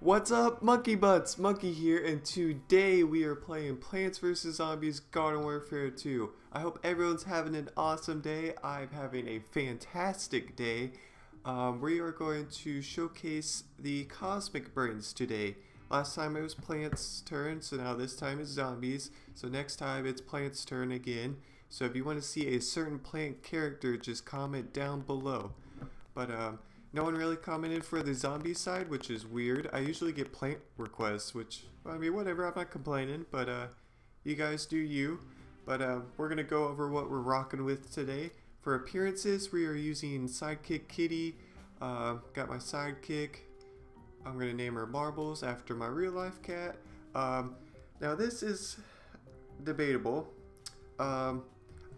What's up, Monkey Butts? Monkey here, and today we are playing Plants vs. Zombies Garden Warfare 2. I hope everyone's having an awesome day. I'm having a fantastic day. Um, we are going to showcase the Cosmic Brainz today. Last time it was Plants' turn, so now this time it's Zombies. So next time it's Plants' turn again. So if you want to see a certain plant character, just comment down below. But um, no one really commented for the zombie side, which is weird. I usually get plant requests, which, I mean, whatever, I'm not complaining, but uh, you guys do you. But uh, we're going to go over what we're rocking with today. For appearances, we are using Sidekick Kitty. Uh, got my sidekick. I'm going to name her Marbles after my real life cat. Um, now this is debatable. Um,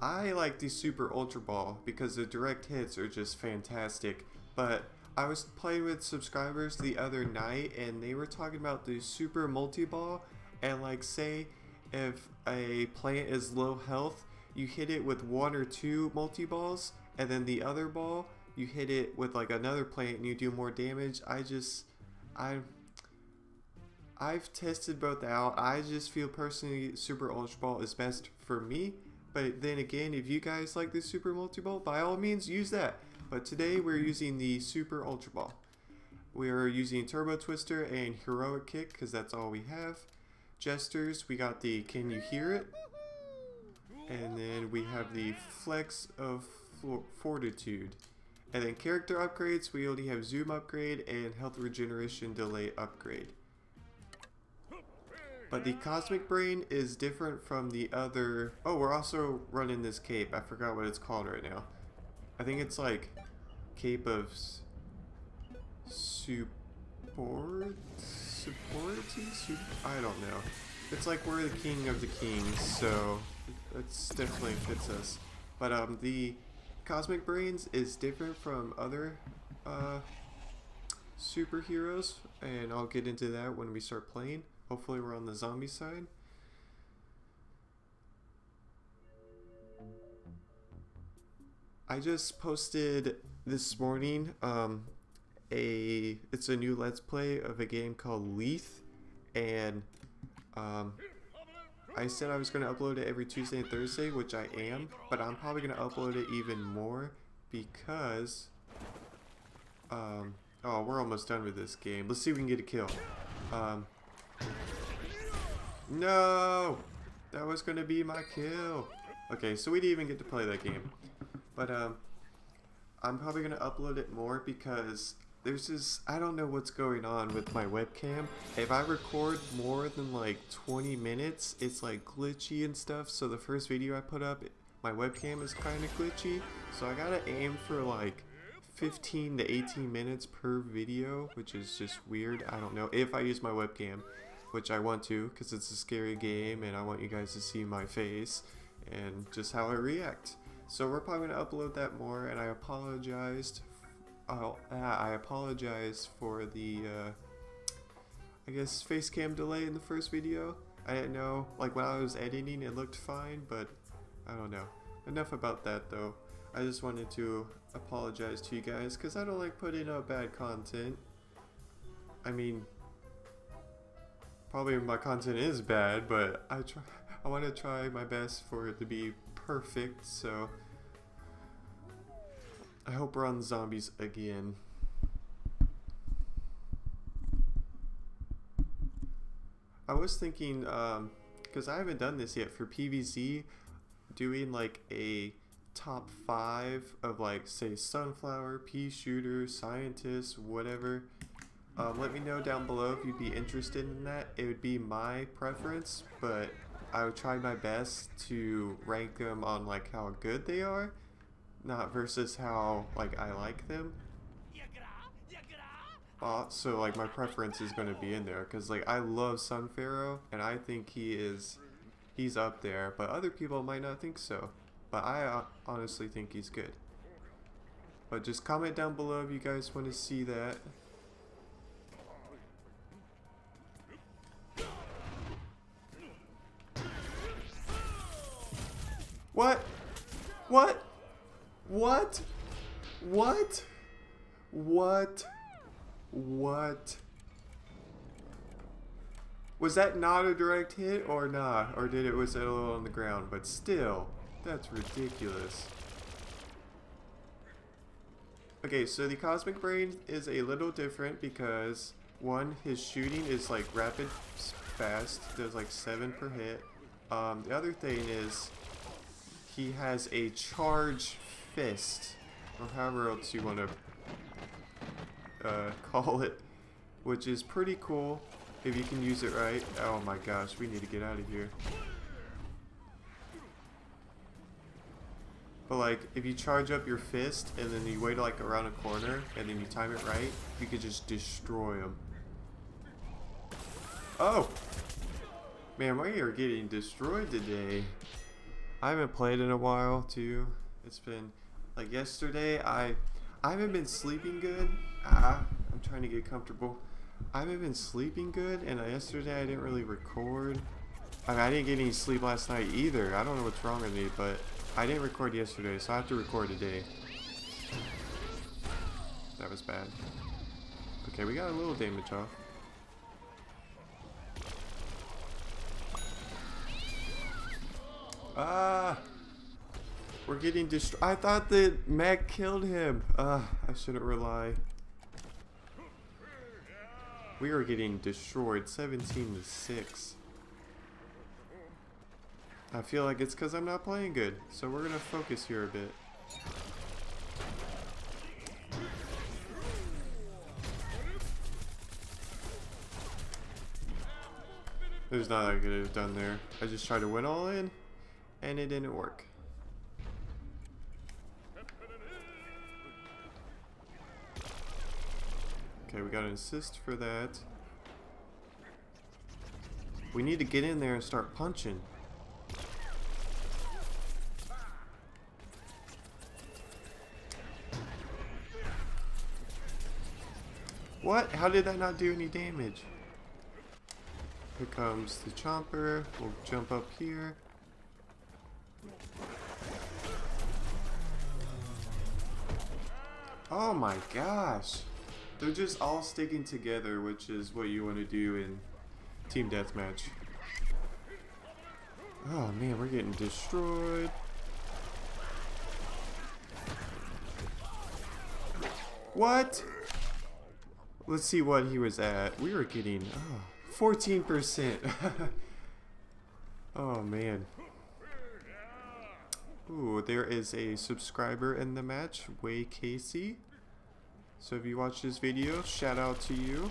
I like the Super Ultra Ball because the direct hits are just fantastic. But I was playing with subscribers the other night and they were talking about the super multi-ball and like say if a plant is low health you hit it with one or two multi-balls and then the other ball you hit it with like another plant and you do more damage. I just I I've tested both out. I just feel personally Super Ultra Ball is best for me. But then again, if you guys like the Super Multi Ball, by all means use that. But today we're using the Super Ultra Ball. We're using Turbo Twister and Heroic Kick because that's all we have. Jesters, we got the Can You Hear It? And then we have the Flex of Fortitude. And then character upgrades, we only have Zoom upgrade and Health Regeneration Delay upgrade. But the Cosmic Brain is different from the other... Oh, we're also running this cape. I forgot what it's called right now. I think it's like Cape of Support? Sup I don't know. It's like we're the king of the kings, so it definitely fits us. But um, the Cosmic Brainz is different from other uh, superheroes, and I'll get into that when we start playing. Hopefully we're on the zombie side. I just posted this morning um, a it's a new let's play of a game called Leith and um, I said I was going to upload it every Tuesday and Thursday which I am but I'm probably going to upload it even more because um, oh we're almost done with this game let's see if we can get a kill um, no that was to be my kill okay so we didn't even get to play that game but um, I'm probably to upload it more because there's just, I don't know what's going on with my webcam. If I record more than like 20 minutes, it's like glitchy and stuff. So the first video I put up, my webcam is kind of glitchy. So I got to aim for like 15 to 18 minutes per video, which is just weird. I don't know if I use my webcam, which I want to because it's a scary game and I want you guys to see my face and just how I react. So we're probably going to upload that more, and I apologized. Uh, I apologize for the, uh, I guess, face cam delay in the first video. I didn't know, like when I was editing it looked fine, but I don't know. Enough about that though. I just wanted to apologize to you guys because I don't like putting out bad content. I mean, probably my content is bad, but I try. I want to try my best for it to be perfect, so I hope we're on zombies again. I was thinking, um because um, I haven't done this yet for PVZ, doing like a top five of like say sunflower, pea shooter, scientist, whatever. Um, let me know down below if you'd be interested in that. It would be my preference, but I would try my best to rank them on like how good they are, not versus how like I like them. Uh, so like my preference is going to be in there because like I love Sun Pharaoh and I think he is he's up there, but other people might not think so. But I uh, honestly think he's good. But just comment down below if you guys want to see that. What? What? What? What? What? What? Was that not a direct hit or not? Or did it was it a little on the ground? But still, that's ridiculous. Okay, so the Cosmic Brain is a little different because one, his shooting is like rapid fast, does like seven per hit. Um, the other thing is he has a charge fist, or however else you want to uh, call it, which is pretty cool if you can use it right. Oh my gosh, we need to get out of here. But like, if you charge up your fist and then you wait like around a corner and then you time it right, you could just destroy them. Oh! Man, we are getting destroyed today. I haven't played in a while too. It's been like yesterday. I I haven't been sleeping good. Ah, I'm trying to get comfortable. I haven't been sleeping good, and yesterday I didn't really record. I mean, I didn't get any sleep last night either. I don't know what's wrong with me, but I didn't record yesterday, so I have to record today. That was bad. Okay, we got a little damage off. Ah! We're getting destroyed. I thought that Mac killed him. Ah, I shouldn't rely. We are getting destroyed 17 to 6. I feel like it's because I'm not playing good. So we're going to focus here a bit. There's not I could have done there. I just tried to win all in, and it didn't work. Okay, we got an assist for that. We need to get in there and start punching. What? How did that not do any damage? Here comes the chomper. We'll jump up here. Oh my gosh. They're just all sticking together, which is what you want to do in Team Deathmatch. Oh man, we're getting destroyed. What? Let's see what he was at. We were getting oh, 14%. oh man. Ooh, there is a subscriber in the match, Way Casey. So if you watch this video, shout out to you.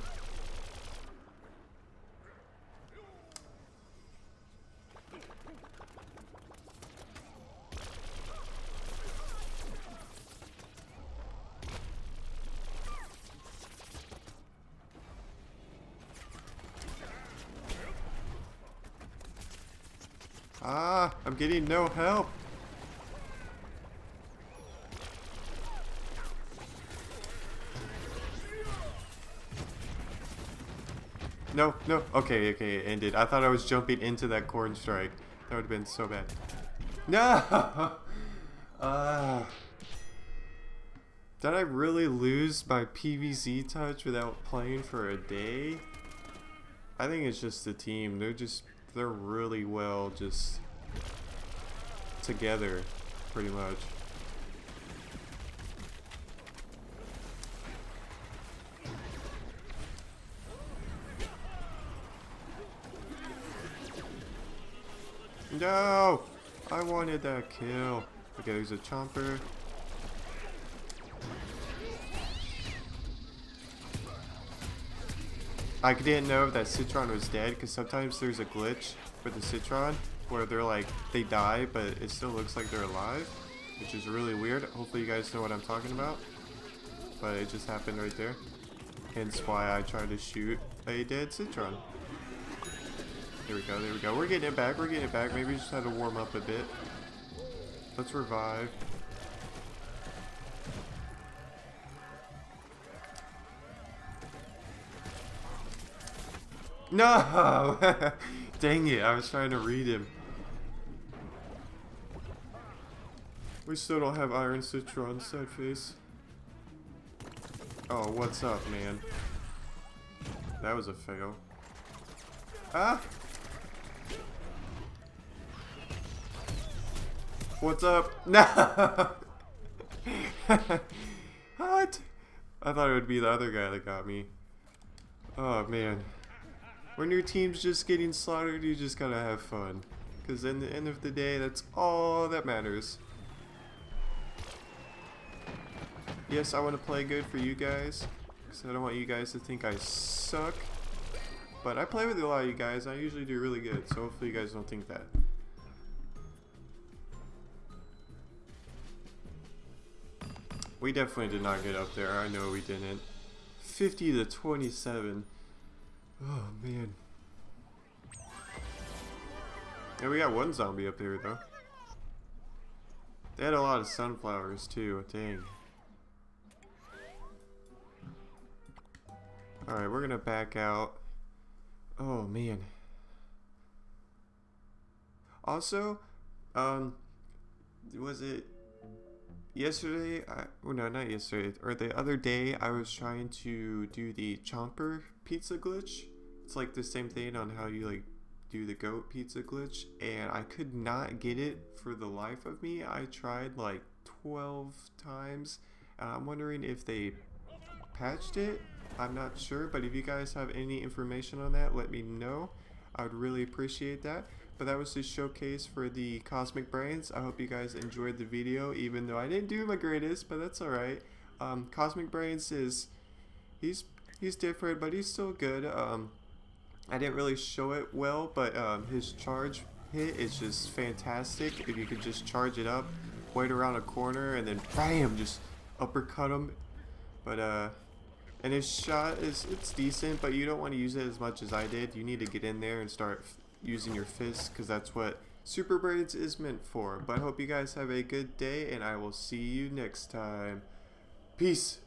Ah, I'm getting no help. No, no. Okay, okay, it ended. I thought I was jumping into that corn strike. That would have been so bad. No! Uh, did I really lose my PVZ touch without playing for a day? I think it's just the team. They're just, they're really well just together, pretty much. No! I wanted that kill. Okay, there's a chomper. I didn't know that Citron was dead because sometimes there's a glitch for the Citron where they're like, they die, but it still looks like they're alive, which is really weird. Hopefully you guys know what I'm talking about, but it just happened right there. Hence why I tried to shoot a dead Citron. There we go, there we go. We're getting it back, we're getting it back. Maybe we just had to warm up a bit. Let's revive. No! Dang it, I was trying to read him. We still don't have Iron Citron, sad face. Oh, what's up, man? That was a fail. Ah! What's up? No! what? I thought it would be the other guy that got me. Oh, man. When your team's just getting slaughtered, you just gotta have fun. Because in the end of the day, that's all that matters. Yes, I want to play good for you guys. Because I don't want you guys to think I suck. But I play with a lot of you guys. I usually do really good. So hopefully you guys don't think that. We definitely did not get up there. I know we didn't. 50 to 27. Oh, man. Yeah, we got one zombie up there, though. They had a lot of sunflowers, too. Dang. Alright, we're gonna back out. Oh, man. Also, um, was it yesterday, I, well, no, not yesterday, or the other day, I was trying to do the chomper pizza glitch. It's like the same thing on how you like do the goat pizza glitch, and I could not get it for the life of me. I tried like 12 times, and I'm wondering if they patched it. I'm not sure, but if you guys have any information on that, let me know. I would really appreciate that. But that was the showcase for the Cosmic Brainz. I hope you guys enjoyed the video, even though I didn't do my greatest, but that's alright. Um, Cosmic Brainz is, he's he's different, but he's still good. Um, I didn't really show it well, but um, his charge hit is just fantastic. If you could just charge it up, wait around a corner, and then BAM! Just uppercut him. But, uh, and his shot is, it's decent, but you don't want to use it as much as I did. You need to get in there and start using your fists because that's what Super Brainz is meant for. But I hope you guys have a good day and I will see you next time. Peace.